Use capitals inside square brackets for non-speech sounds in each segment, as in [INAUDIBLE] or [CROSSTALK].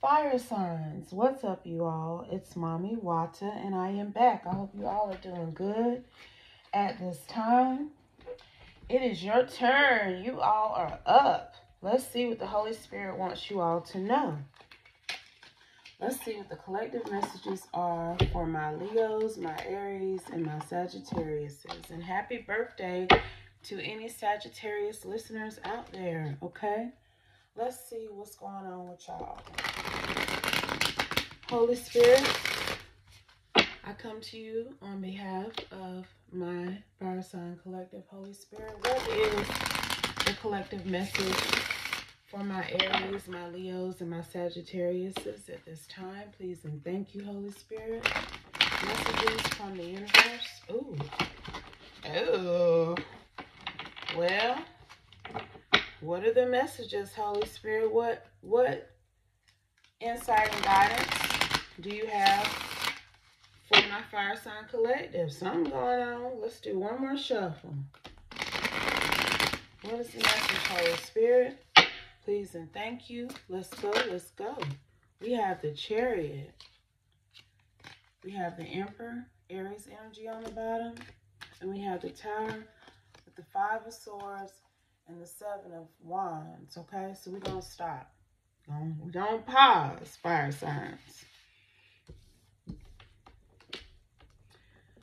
Fire signs, what's up, you all? It's Mami Wata, and I am back. I hope you all are doing good at this time. It is your turn. You all are up. Let's see what the Holy Spirit wants you all to know. Let's see what the collective messages are for my Leos, my Aries, and my Sagittariuses. And happy birthday to any Sagittarius listeners out there, okay? Let's see what's going on with y'all. Holy Spirit, I come to you on behalf of my Fire Sign Collective. Holy Spirit, what is the collective message for my Aries, my Leos, and my Sagittariuses at this time? Please and thank you, Holy Spirit. Messages from the universe. Ooh. Oh. Well, what are the messages, Holy Spirit? What what insight and guidance do you have for my fire sign collective? Something going on. Let's do one more shuffle. What is the message, Holy Spirit? Please and thank you. Let's go. Let's go. We have the chariot. We have the emperor, Aries energy on the bottom. And we have the tower with the five of swords and the seven of wands. Okay, so we're to stop. Don't, don't pause, fire signs.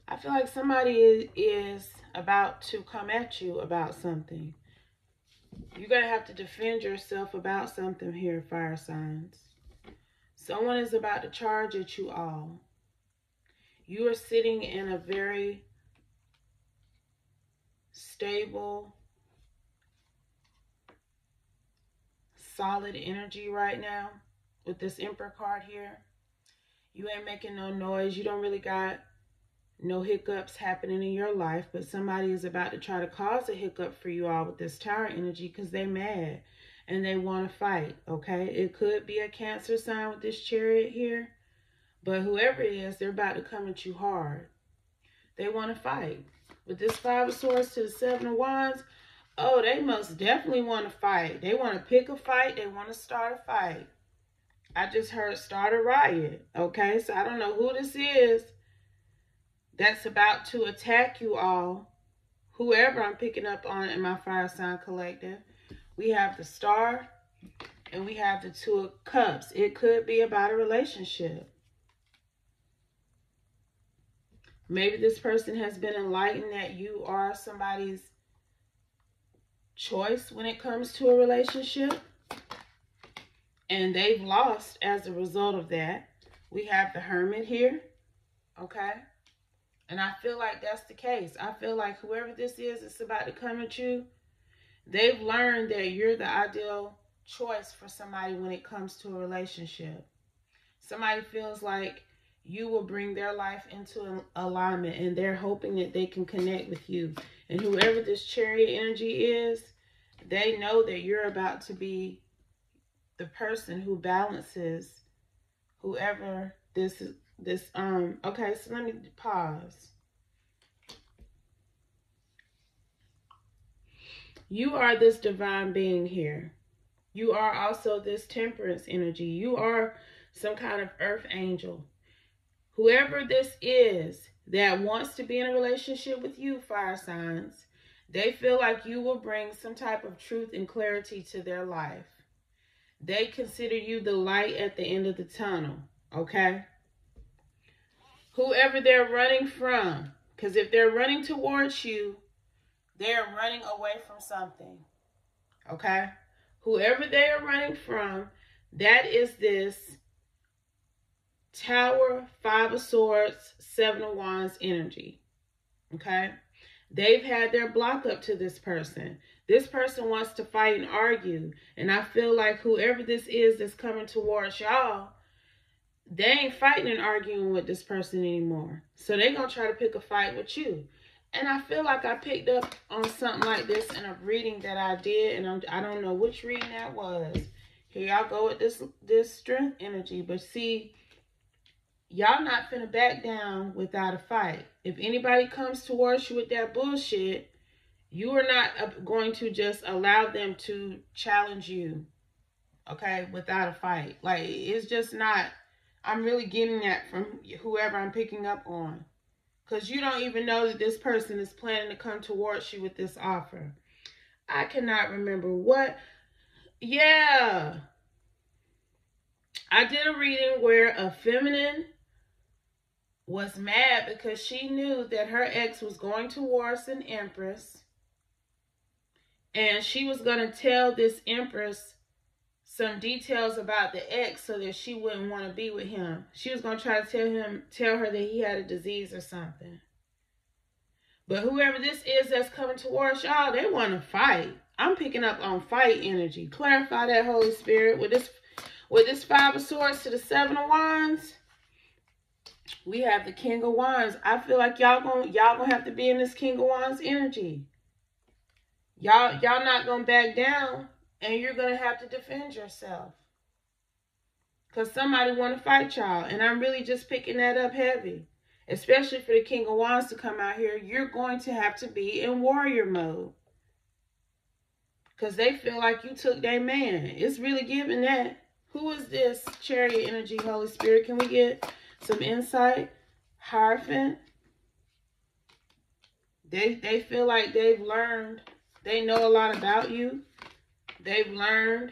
I feel like somebody is, is about to come at you about something. You're going to have to defend yourself about something here, fire signs. Someone is about to charge at you all. You are sitting in a very stable, solid energy right now with this Emperor card here. You ain't making no noise. You don't really got no hiccups happening in your life, but somebody is about to try to cause a hiccup for you all with this tower energy because they mad and they want to fight, okay? It could be a cancer sign with this chariot here, but whoever it is, they're about to come at you hard. They want to fight. With this five of swords to the seven of wands, oh, they most definitely want to fight. They want to pick a fight. They want to start a fight. I just heard start a riot, okay? So I don't know who this is that's about to attack you all, whoever I'm picking up on in my fire sign collective. We have the star and we have the two of cups. It could be about a relationship. Maybe this person has been enlightened that you are somebody's choice when it comes to a relationship. And they've lost as a result of that. We have the hermit here. Okay. And I feel like that's the case. I feel like whoever this is that's about to come at you, they've learned that you're the ideal choice for somebody when it comes to a relationship. Somebody feels like you will bring their life into alignment and they're hoping that they can connect with you. And whoever this chariot energy is, they know that you're about to be the person who balances whoever this is this um okay so let me pause. You are this divine being here. You are also this temperance energy. You are some kind of earth angel. Whoever this is that wants to be in a relationship with you fire signs they feel like you will bring some type of truth and clarity to their life they consider you the light at the end of the tunnel okay whoever they're running from. Because if they're running towards you, they're running away from something. Okay? Whoever they are running from, that is this Tower, Five of Swords, Seven of Wands energy. Okay? They've had their block up to this person. This person wants to fight and argue. And I feel like whoever this is that's coming towards y'all, they ain't fighting and arguing with this person anymore. So they gonna try to pick a fight with you. And I feel like I picked up on something like this in a reading that I did, and I'm, I do not know which reading that was. Here y'all go with this this strength energy, but see, y'all not finna back down without a fight. If anybody comes towards you with that bullshit, you are not going to just allow them to challenge you. okay, without a fight. Like, it's just not, I'm really getting that from whoever I'm picking up on. Because you don't even know that this person is planning to come towards you with this offer. I cannot remember what. Yeah. I did a reading where a feminine was mad because she knew that her ex was going towards an empress. And she was going to tell this empress some details about the ex so that she wouldn't want to be with him. She was going to try to tell him tell her that he had a disease or something. But whoever this is that's coming towards y'all, they want to fight. I'm picking up on fight energy. Clarify that Holy Spirit with this with this five of swords to the seven of wands. We have the king of wands. I feel like y'all gonna y'all gonna have to be in this king of wands energy. Y'all y'all not gonna back down and you're to have to defend yourself. Because somebody want to fight y'all. And I'm really just picking that up heavy. Especially for the King of Wands to come out here. You're going to have to be in warrior mode. Because they feel like you took their man. It's really giving that. Who is this chariot energy, Holy Spirit? Can we get some insight? Hierophant. They, they feel like they've learned. They know a lot about you. They've learned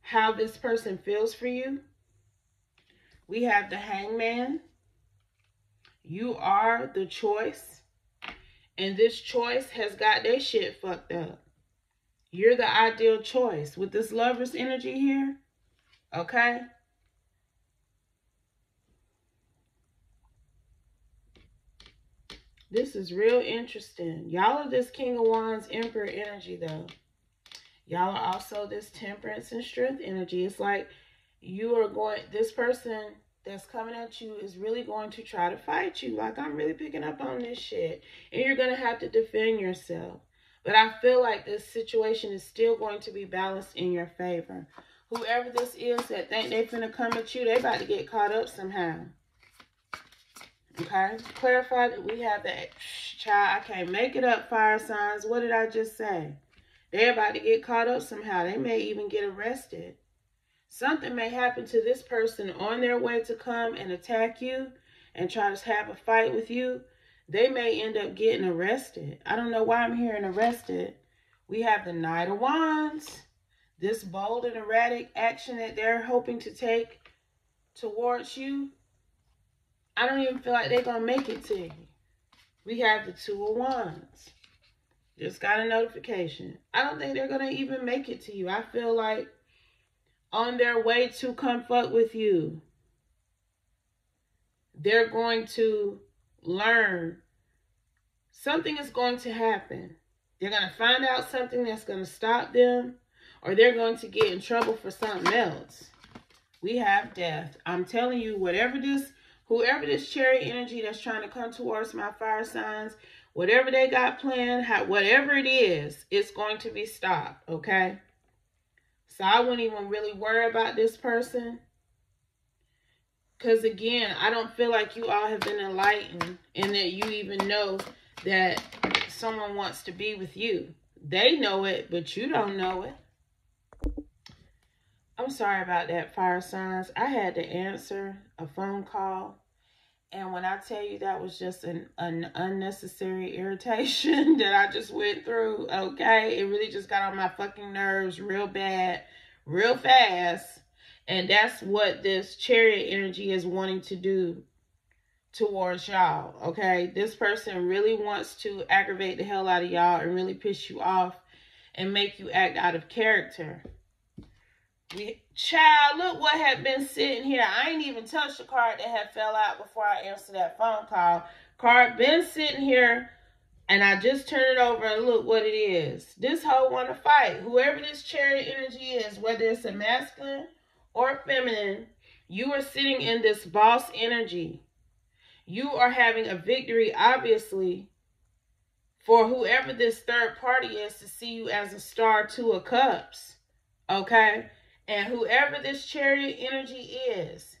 how this person feels for you. We have the hangman. You are the choice. And this choice has got their shit fucked up. You're the ideal choice. With this lover's energy here, okay? This is real interesting. Y'all are this King of Wands Emperor energy, though. Y'all are also this temperance and strength energy. It's like you are going, this person that's coming at you is really going to try to fight you. Like, I'm really picking up on this shit. And you're going to have to defend yourself. But I feel like this situation is still going to be balanced in your favor. Whoever this is that think they're going to come at you, they about to get caught up somehow. Okay? Clarify that we have that. Child, I can't make it up, fire signs. What did I just say? They're about to get caught up somehow. They may even get arrested. Something may happen to this person on their way to come and attack you and try to have a fight with you. They may end up getting arrested. I don't know why I'm hearing arrested. We have the Knight of Wands. This bold and erratic action that they're hoping to take towards you. I don't even feel like they're going to make it to you. We have the Two of Wands. Just got a notification. I don't think they're going to even make it to you. I feel like on their way to come fuck with you, they're going to learn something is going to happen. They're going to find out something that's going to stop them or they're going to get in trouble for something else. We have death. I'm telling you, whatever this, whoever this chariot energy that's trying to come towards my fire signs, Whatever they got planned, how, whatever it is, it's going to be stopped, okay? So I wouldn't even really worry about this person. Because again, I don't feel like you all have been enlightened and that you even know that someone wants to be with you. They know it, but you don't know it. I'm sorry about that, fire signs. I had to answer a phone call and when I tell you that was just an, an unnecessary [LAUGHS] irritation that I just went through, okay? It really just got on my fucking nerves real bad, real fast. And that's what this chariot energy is wanting to do towards y'all, okay? This person really wants to aggravate the hell out of y'all and really piss you off and make you act out of character. We, child, look what had been sitting here. I ain't even touched the card that had fell out before I answered that phone call. Card been sitting here, and I just turned it over and look what it is. This hoe want to fight. Whoever this chariot energy is, whether it's a masculine or feminine, you are sitting in this boss energy. You are having a victory, obviously, for whoever this third party is to see you as a star two of cups. Okay? And whoever this chariot energy is,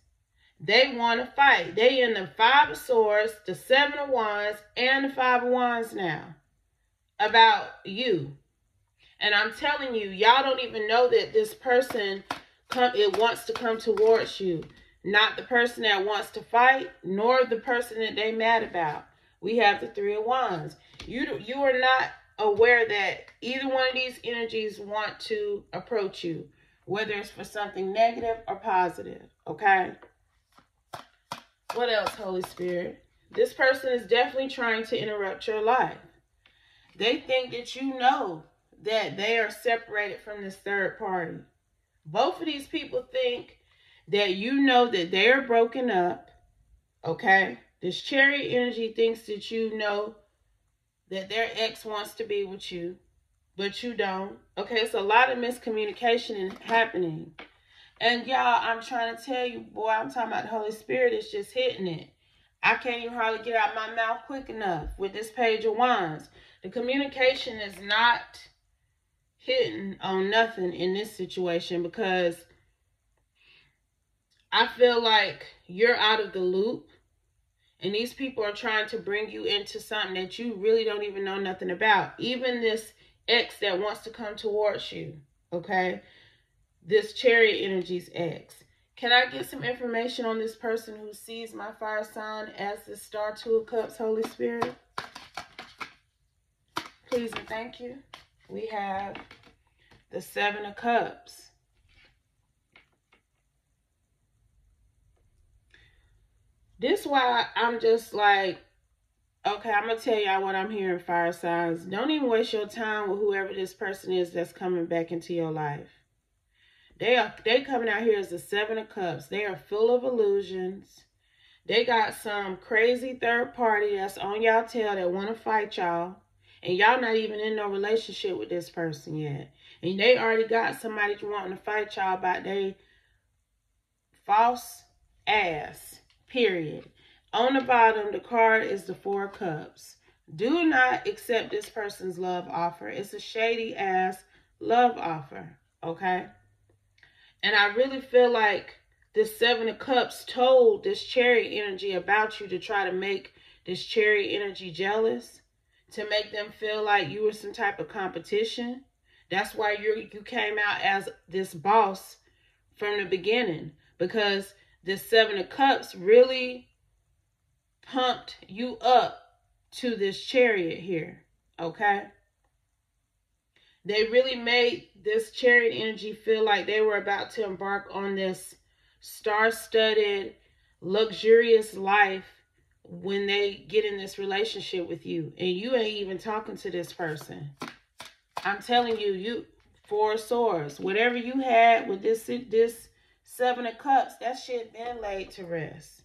they want to fight. They in the five of swords, the seven of wands, and the five of wands now about you. And I'm telling you, y'all don't even know that this person come it wants to come towards you. Not the person that wants to fight, nor the person that they mad about. We have the three of wands. You you are not aware that either one of these energies want to approach you, whether it's for something negative or positive. Okay. What else, Holy Spirit? This person is definitely trying to interrupt your life. They think that you know that they are separated from this third party. Both of these people think that you know that they're broken up. Okay? This chariot energy thinks that you know that their ex wants to be with you, but you don't. Okay, it's a lot of miscommunication happening. And y'all, I'm trying to tell you, boy, I'm talking about the Holy Spirit is just hitting it. I can't even hardly get out my mouth quick enough with this page of wands. The communication is not hitting on nothing in this situation because I feel like you're out of the loop and these people are trying to bring you into something that you really don't even know nothing about. Even this ex that wants to come towards you, okay? This chariot energy's ex. Can I get some information on this person who sees my fire sign as the star two of cups, Holy Spirit? Please and thank you. We have the seven of cups. This why I'm just like, okay, I'm to tell y'all what I'm hearing, fire signs. Don't even waste your time with whoever this person is that's coming back into your life. They are they coming out here as the seven of cups. They are full of illusions. They got some crazy third party that's on y'all tail that want to fight y'all. And y'all not even in no relationship with this person yet. And they already got somebody wanting to fight y'all about they false ass. Period. On the bottom, the card is the Four Cups. Do not accept this person's love offer. It's a shady ass love offer. Okay? And I really feel like this Seven of Cups told this chariot energy about you to try to make this chariot energy jealous, to make them feel like you were some type of competition. That's why you you came out as this boss from the beginning because this Seven of Cups really pumped you up to this chariot here, okay? They really made this chariot energy feel like they were about to embark on this star-studded, luxurious life when they get in this relationship with you. And you ain't even talking to this person. I'm telling you, you four swords, whatever you had with this this Seven of Cups, that shit been laid to rest.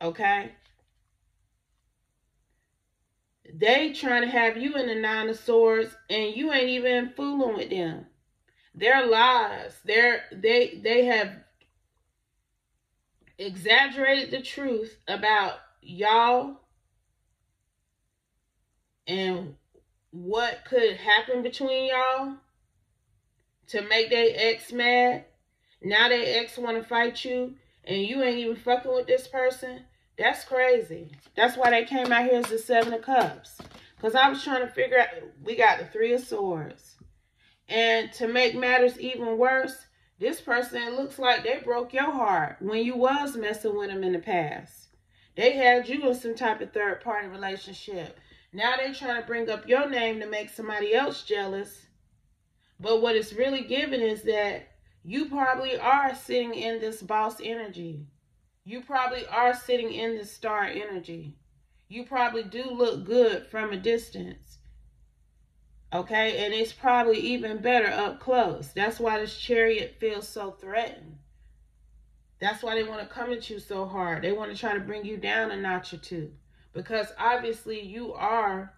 Okay? They trying to have you in the Nine of Swords, and you ain't even fooling with them. Their lies, they're, they they have exaggerated the truth about y'all and what could happen between y'all to make their ex mad now they ex want to fight you and you ain't even fucking with this person. That's crazy. That's why they came out here as the Seven of Cups. Because I was trying to figure out, we got the Three of Swords. And to make matters even worse, this person looks like they broke your heart when you was messing with them in the past. They had you in some type of third party relationship. Now they trying to bring up your name to make somebody else jealous. But what it's really giving is that you probably are sitting in this boss energy. You probably are sitting in the star energy. You probably do look good from a distance. Okay, and it's probably even better up close. That's why this chariot feels so threatened. That's why they want to come at you so hard. They want to try to bring you down a notch or two. Because obviously you are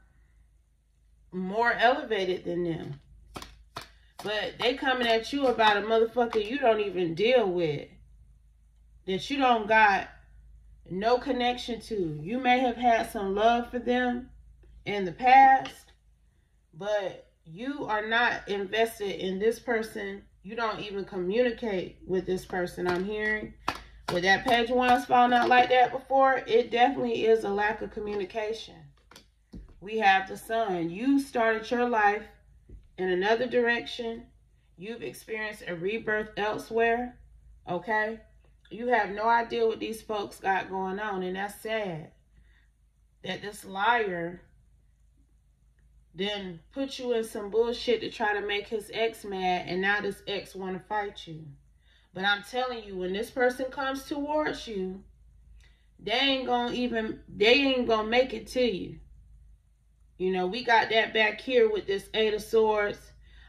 more elevated than them. But they coming at you about a motherfucker you don't even deal with. That you don't got no connection to. You may have had some love for them in the past, but you are not invested in this person. You don't even communicate with this person. I'm hearing with that page one's falling out like that before, it definitely is a lack of communication. We have the sun. You started your life in another direction. You've experienced a rebirth elsewhere. Okay? You have no idea what these folks got going on, and that's sad. That this liar then put you in some bullshit to try to make his ex mad, and now this ex want to fight you. But I'm telling you, when this person comes towards you, they ain't gonna even they ain't gonna make it to you. You know, we got that back here with this Eight of Swords.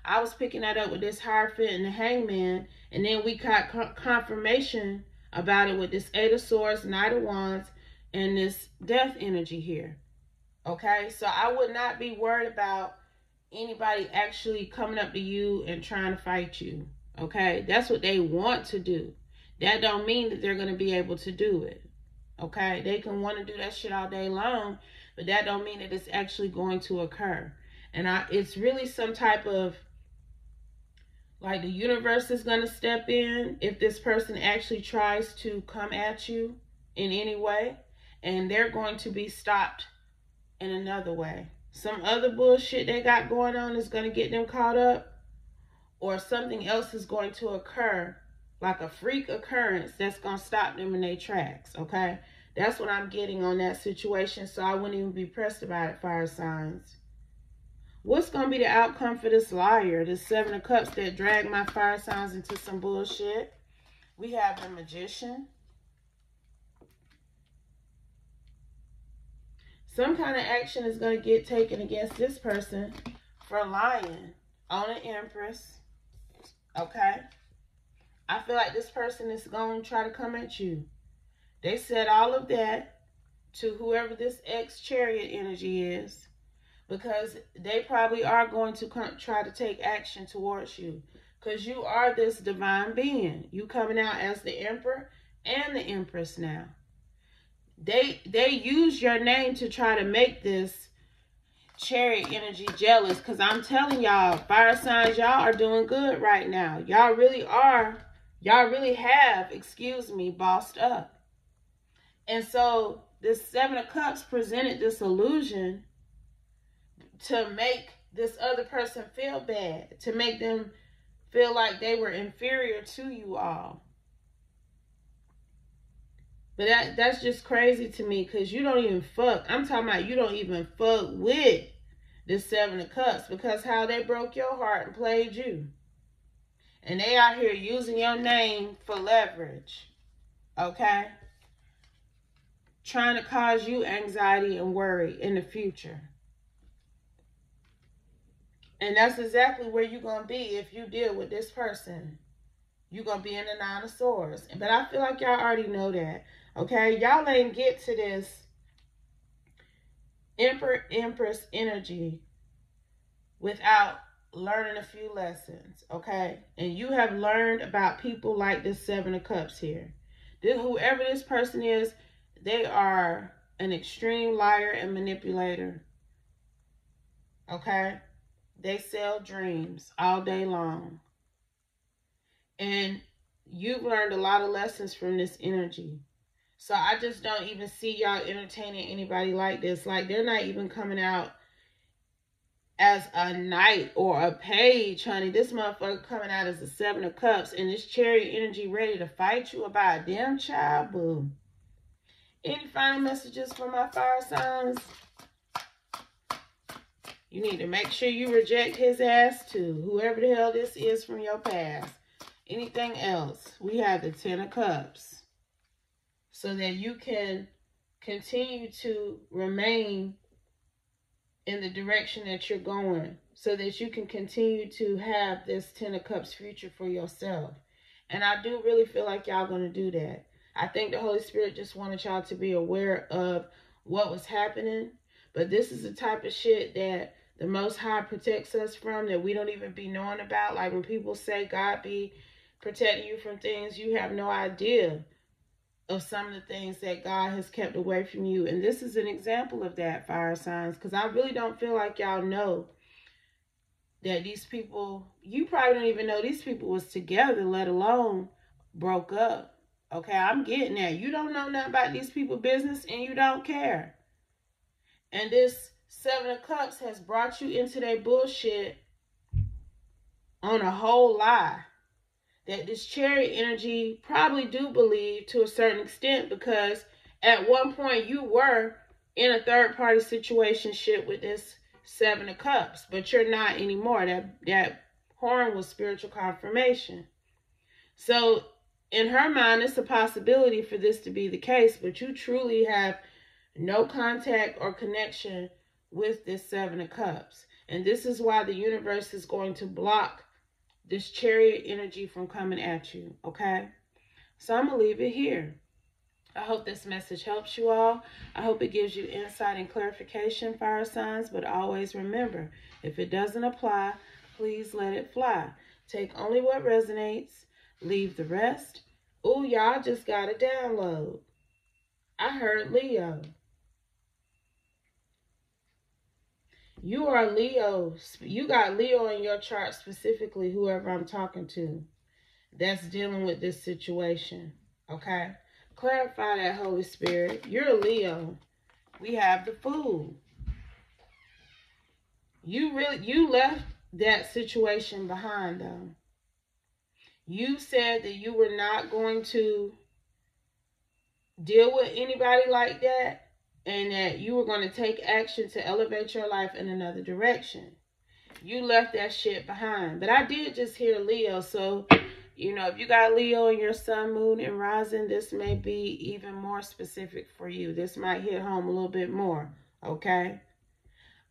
I was picking that up with this Hierophant and the Hangman, and then we got confirmation about it with this Eight of Swords, Knight of Wands, and this Death energy here. Okay, so I would not be worried about anybody actually coming up to you and trying to fight you. Okay, that's what they want to do. That don't mean that they're gonna be able to do it. Okay, they can want to do that shit all day long, but that don't mean that it's actually going to occur. And I, it's really some type of like the universe is going to step in if this person actually tries to come at you in any way, and they're going to be stopped in another way. Some other bullshit they got going on is going to get them caught up, or something else is going to occur, like a freak occurrence that's going to stop them in their tracks, okay? That's what I'm getting on that situation, so I wouldn't even be pressed about it, fire signs. What's going to be the outcome for this liar, this Seven of Cups that dragged my fire signs into some bullshit? We have the Magician. Some kind of action is going to get taken against this person for lying on an Empress. Okay? I feel like this person is going to try to come at you. They said all of that to whoever this ex chariot energy is because they probably are going to try to take action towards you. Because you are this divine being. You coming out as the emperor and the empress now. They they use your name to try to make this chariot energy jealous. Because i'm telling y'all fire signs y'all are doing good right now. Y'all really are y'all really have excuse me bossed up. And so this seven of cups presented this illusion to make this other person feel bad to make them feel like they were inferior to you all but that that's just crazy to me because you don't even fuck. I'm talking about you don't even fuck with the Seven of Cups because how they broke your heart and played you. And they out here using your name for leverage. Okay? Trying to cause you anxiety and worry in the future. And that's exactly where you're going to be if you deal with this person. You're going to be in the Nine of Swords. But I feel like y'all already know that. Okay, y'all ain't get to this Emperor Empress energy without learning a few lessons, okay? And you have learned about people like this Seven of Cups here. This, whoever this person is, they are an extreme liar and manipulator, okay? They sell dreams all day long. And you've learned a lot of lessons from this energy. So I just don't even see y'all entertaining anybody like this. Like they're not even coming out as a knight or a page, honey. This motherfucker coming out as a seven of cups and this chariot energy ready to fight you about a damn child, boo. Any final messages for my fire signs? You need to make sure you reject his ass too. Whoever the hell this is from your past. Anything else? We have the Ten of Cups so that you can continue to remain in the direction that you're going so that you can continue to have this Ten of Cups future for yourself. And I do really feel like y'all going to do that. I think the Holy Spirit just wanted y'all to be aware of what was happening. But this is the type of shit that the Most High protects us from that we don't even be knowing about. Like when people say God be protecting you from things, you have no idea of some of the things that God has kept away from you. And this is an example of that, fire signs, because I really don't feel like y'all know that these people, you probably don't even know these people was together, let alone broke up. Okay, I'm getting that. You don't know nothing about these people business and you don't care. And this Seven of Cups has brought you into their bullshit on a whole lie that this chariot energy probably do believe to a certain extent because at one point you were in a third party situation shit with this seven of cups but you're not anymore. That that horn was spiritual confirmation. So in her mind it's a possibility for this to be the case but you truly have no contact or connection with this seven of cups and this is why the universe is going to block this chariot energy from coming at you, okay? So I'm going to leave it here. I hope this message helps you all. I hope it gives you insight and clarification, fire signs. But always remember, if it doesn't apply, please let it fly. Take only what resonates, leave the rest. Ooh, y'all just got a download. I heard Leo. You are Leo. You got Leo in your chart specifically, whoever I'm talking to that's dealing with this situation. Okay? Clarify that, Holy Spirit. You're a Leo. We have the Fool. You really you left that situation behind though. You said that you were not going to deal with anybody like that and that you were going to take action to elevate your life in another direction. You left that shit behind. But I did just hear Leo. So, you know, if you got Leo in your sun, moon, and rising, this may be even more specific for you. This might hit home a little bit more. Okay?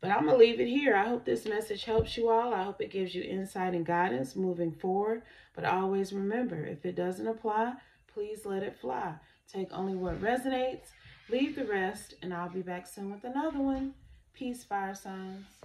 But I'm going to leave it here. I hope this message helps you all. I hope it gives you insight and guidance moving forward. But always remember, if it doesn't apply, please let it fly. Take only what resonates Leave the rest, and I'll be back soon with another one. Peace, fire signs.